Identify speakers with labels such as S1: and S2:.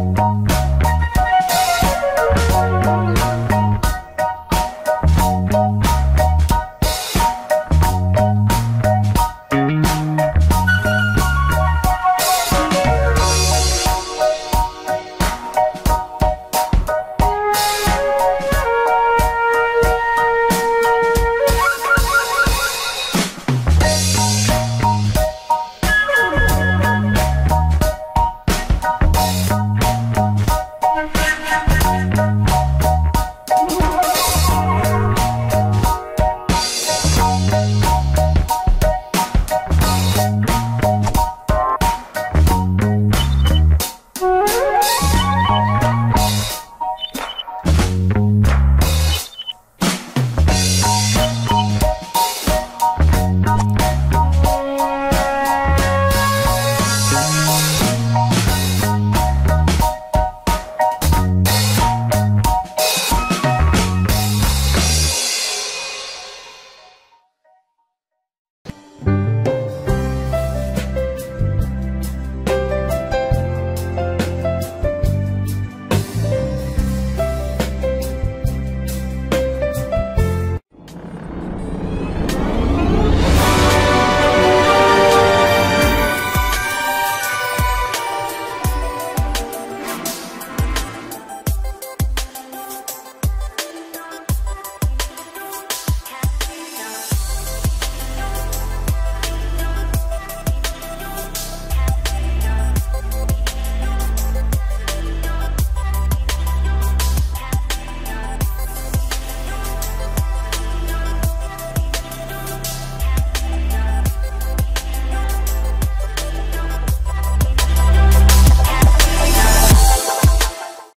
S1: Bye.